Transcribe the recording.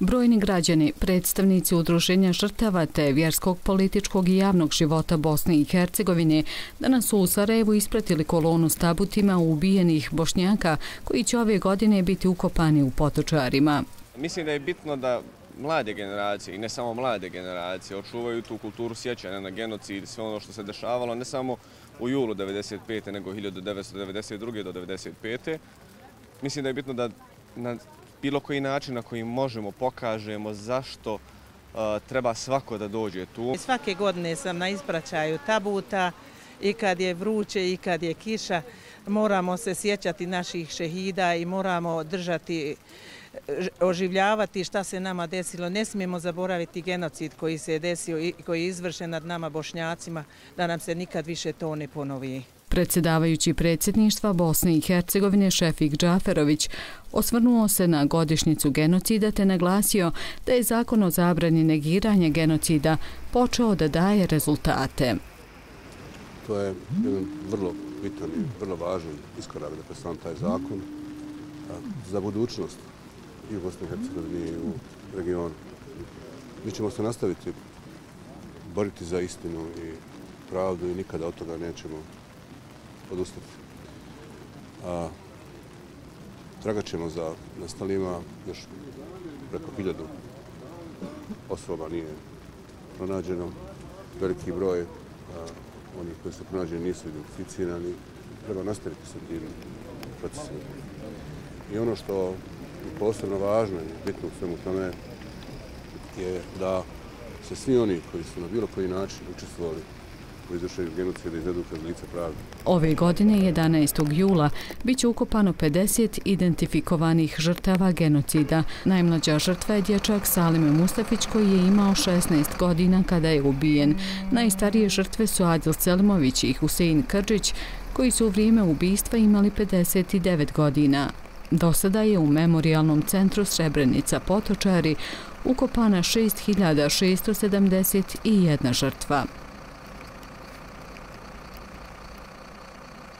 Brojni građani, predstavnici udruženja žrtava te vjerskog, političkog i javnog života Bosne i Hercegovine danas su u Sarajevu ispratili kolonu s tabutima ubijenih bošnjaka koji će ove godine biti ukopani u potočarima. Mislim da je bitno da mlade generacije i ne samo mlade generacije očuvaju tu kulturu sjećanja na genocid sve ono što se dešavalo ne samo u julu 1995. nego 1992. do 1995. Mislim da je bitno da na bilo koji način na koji možemo pokažemo zašto uh, treba svako da dođe tu. Svake godine sam na ispraćaju tabuta i kad je vruće i kad je kiša moramo se sjećati naših šehida i moramo držati eh, oživljavati šta se nama desilo. Ne smijemo zaboraviti genocid koji se je desio i koji je izvršen nad nama bošnjacima, da nam se nikad više to ne ponovi. Predsjedavajući predsjedništva Bosne i Hercegovine Šefik Džaferović osvrnuo se na godišnjicu genocida te naglasio da je zakon o zabrani negiranja genocida počeo da daje rezultate. To je jedan vrlo bitan i vrlo važan iskorak da predstavim taj zakon za budućnost i u Bosni i Hercegovini i u regionu. Mi ćemo se nastaviti boriti za istinu i pravdu i nikada od toga nećemo odustati. A, tragat ćemo za nastalima još preko hiljadu osoba nije pronađeno. Veliki broj a, onih koji su pronađeni nisu identificirani. Treba nastaviti sa tim procesima. I ono što je posebno važno i bitno u svemu tome je da se svi oni koji su na bilo koji način učestvovali o izvršenju genocida iz nedokaz lica pravde. Ove godine, 11. jula, bit će ukopano 50 identifikovanih žrtava genocida. Najmlađa žrtva je dječak Salime Mustafić koji je imao 16 godina kada je ubijen. Najstarije žrtve su Adil Selmović i Husein Krđić koji su u vrijeme ubistva imali 59 godina. Do sada je u memorialnom centru Srebrenica Potočari ukopana 6671 žrtva.